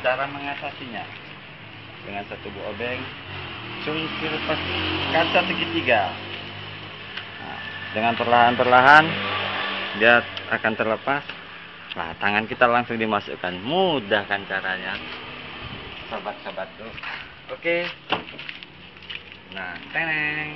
cara mengatasinya. Dengan satu buah obeng cungkil lepas kaca segitiga. Nah, dengan perlahan-perlahan dia akan terlepas. Nah tangan kita langsung dimasukkan. Mudah kan caranya? Sobat-sobat tuh. Oke. Nah teneng.